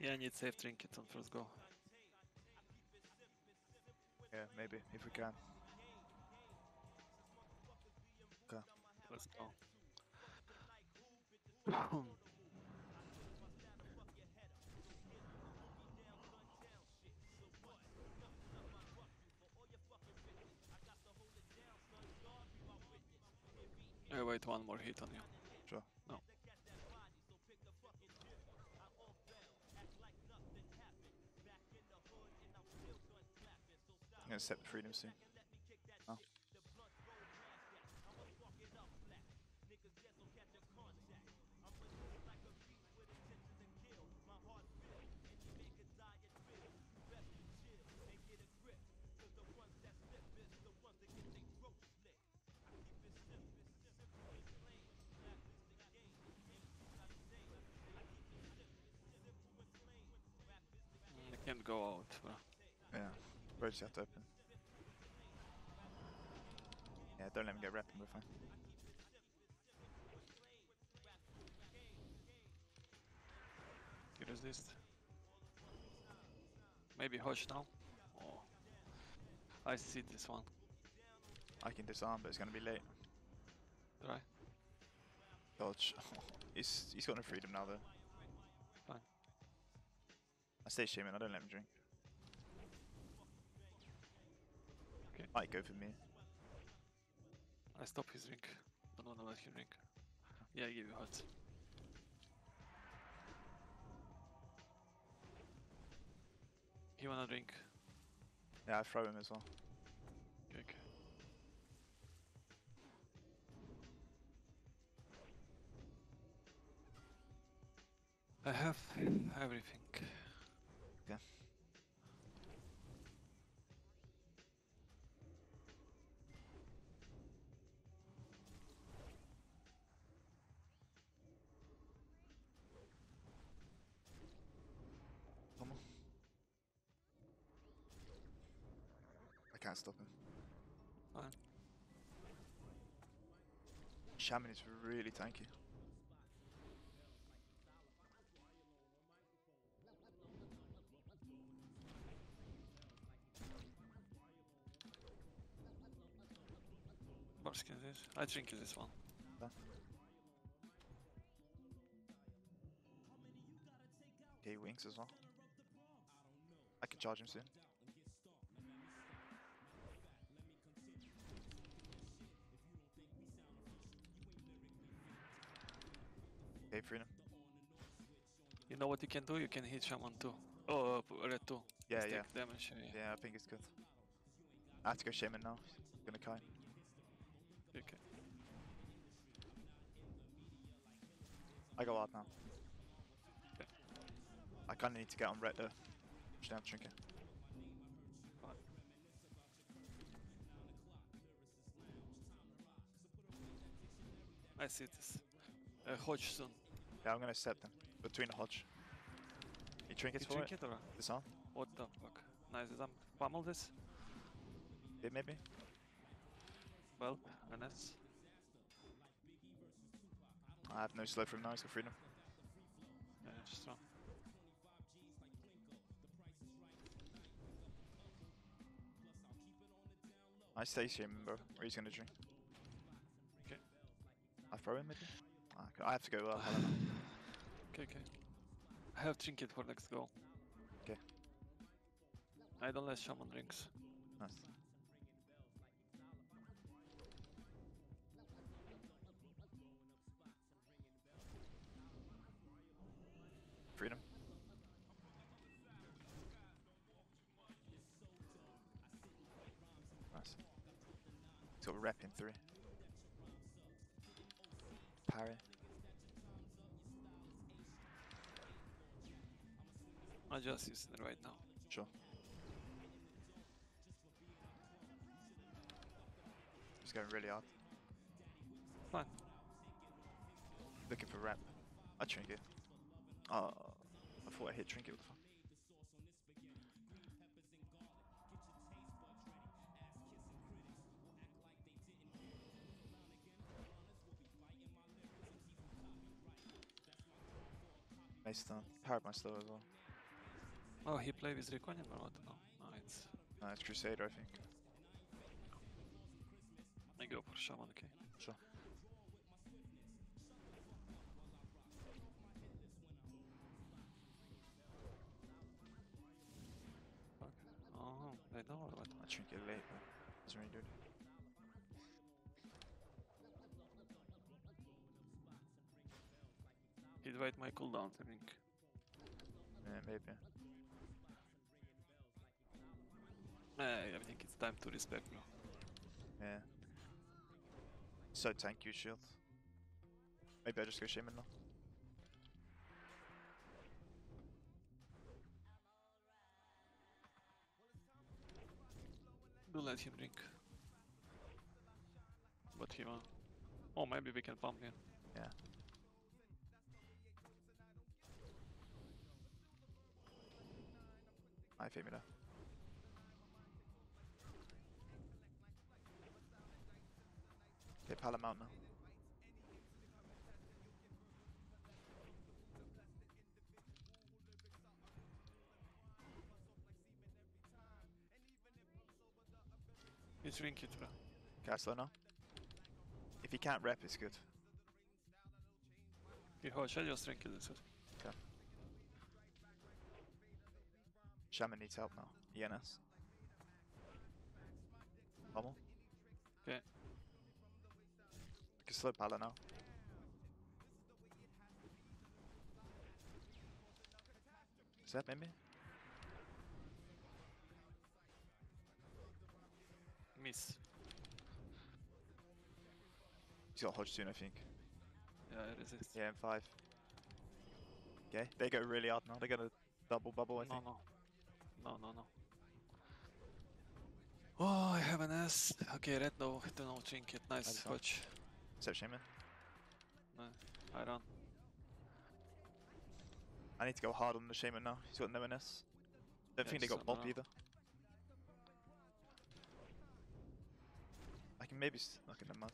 Yeah, I need safe trinket on first go. Yeah, maybe, if we can. Okay. Let's go. I wait one more hit on you. I'm gonna set the freedom soon. Oh. Mm, I can't go out, bro. Yeah, roads have to open. Yeah, don't let me get repping, we're fine. You resist. Maybe Hodge now? Oh. I see this one. I can disarm, but it's gonna be late. Try. Dodge. he's, he's got no freedom now, though. Fine. I stay shaming, I don't let him drink. Okay. Might go for me. I stop his drink. I don't wanna let him drink. Yeah, I give you hot. You wanna drink? Yeah, I throw him as well. Okay, okay. I have everything. Can't stop him. Fine. Shaman is really tanky. Barkskin this. I drink this one. Yeah. Okay, wings as well. I can charge him soon. Okay, freedom. You know what you can do? You can hit Shaman too. Oh, uh, red too. Yeah, yeah. damage. Yeah. Yeah, I think it's good. I have to go shaman now. I'm gonna Kai. Okay. I go out now. Okay. I kinda need to get on red though. Should have trinket. I see this. Uh, Hodge soon. Yeah, I'm gonna step them. Between the hodge. You trinkets You for drink it? or? Disarm? What the fuck? Nice. I'm pummel this. Yeah, maybe? Well, Renes. I have no slow from now, so freedom. Yeah, just run. I stay shaman, bro. Or he's gonna drink. Okay. I throw him maybe? I have to go uh, I don't know. Okay, okay. I have trinket for next goal. Okay, I don't let shaman drinks. nice. Freedom. Nice. Got a rep in three. Parry. I just using it right now. Sure. It's going really hard. Fine. Looking for rep. I trinket. Oh, uh, I thought I hit trinket. What the fuck? Nice stun. Powered my slow as well. Oh, he played with Reckoning or what? No, no, it's. No, it's Crusader, I think. I go for Shaman, okay? Sure. Fuck. Oh, they know or what? I trinket late, but doesn't really it. He'd wait my cooldown, I think. Yeah, maybe. Uh, I think it's time to respect, bro. Yeah. So tank you shield. Maybe I just go Shaman now. Do let him drink. But he won't. Oh, maybe we can pump here. Yeah. I feel Okay, Palamount now. He's drink it, bro. Castle now. If he can't rep, it's good. He hodge, I just drink it, that's it. Shaman needs help now. ENS. Pummel. 'Kay. Can slow Pala now. Is that maybe? Miss. He's got Hodge soon, I think. Yeah, I resist. Yeah, M5. Okay, they go really hard now. They're gonna double bubble, I no, think. no. No, no, no. Oh, I have an S. Okay, red no, Don't no trinket. Nice Nice hodge. Except Shaman. No, I run. I need to go hard on the Shaman now. He's got no NS. Don't think they got know. either. I can maybe look in the mud.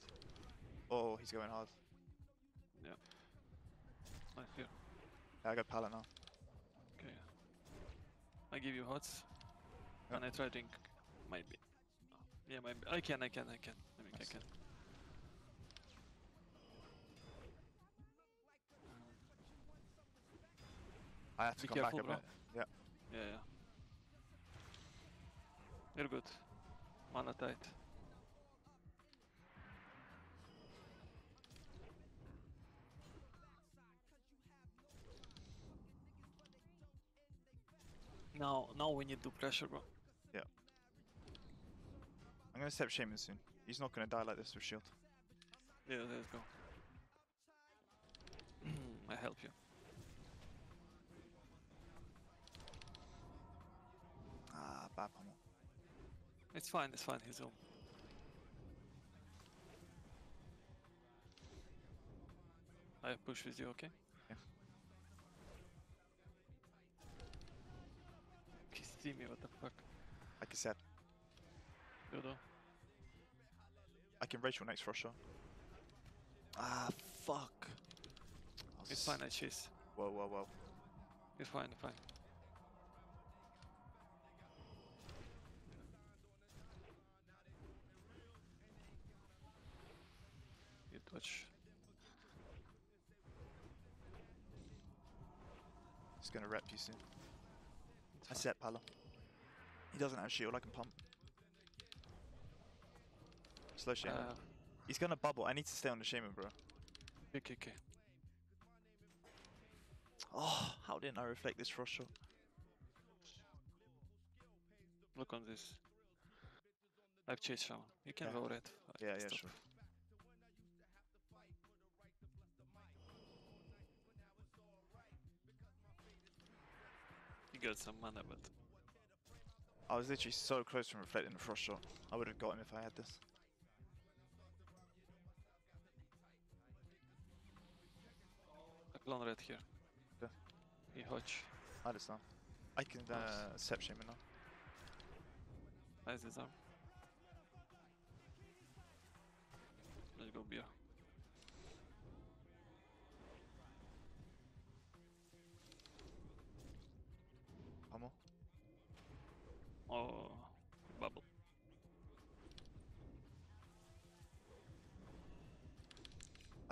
Oh, he's going hard. I fear. Yeah, I got Pala now. Okay. I give you hots. Yeah. And I try to. Maybe. Yeah, maybe. I can, I can, I can. I think Nice. I can. I have to Be come back a bro. bit. Yeah. Yeah, yeah. You're good. Mana tight. Now, now we need to pressure, bro. Yeah. I'm gonna step Shaman soon. He's not gonna die like this with shield. Yeah, let's go. I help you. It's fine, it's fine, he's home. I push with you, okay? Yeah. Okay, see me, what the fuck? Like I said, Dodo. I can Rachel next shot. Ah, fuck. It's fine, I chase. Whoa, whoa, whoa. It's fine, it's fine. Touch. He's gonna rep you soon. I set Pala. He doesn't have shield, I can pump. Slow Shaman. Uh, He's gonna bubble. I need to stay on the Shaman, bro. okay, okay. Oh, how didn't I reflect this frost shot? Look on this. I've chased Shaman. You can Yeah. go red. Yeah, yeah, stop. sure. Got some mana, but I was literally so close from reflecting the frost shot. I would have got him if I had this. I clone red here. Yeah. He hodge. I understand. I can uh, Nice. step Shaman now. Nice disarm. Let's go beer.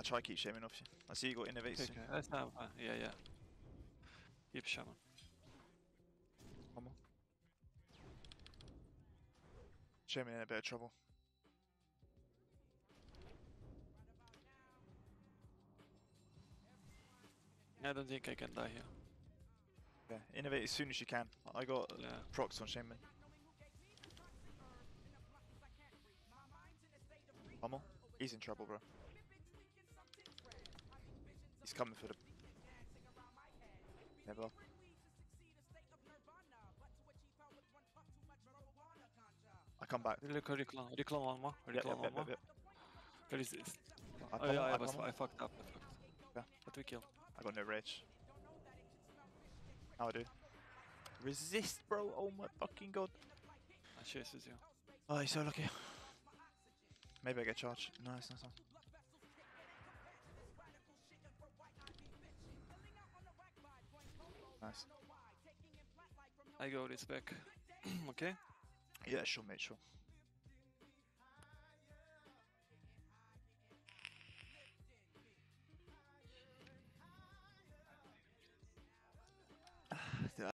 Try to keep shaming off you. I see you got Innervate Okay, soon. okay. That's not fine. Yeah, yeah. Keep shaman. One more. Shaman in a bit of trouble. I don't think I can die here. Yeah, Innervate as soon as you can. I got Yeah. procs on Shaman. One more. He's in trouble, bro. He's coming for the. Never. I come back. Look, reclone. Reclone one more. Yep, Reclone yep, one yep, more. yep, yep. Where is this? I, Oh yeah, I, I was. I fucked up. I fucked. Yeah. But we kill. I got no rage. Now I do. Resist, bro. Oh my fucking god. I chases you. Oh, he's so lucky. Maybe I get charged. Nice, nice, nice. Nice. I go this back. okay. Yeah, sure, mate, sure.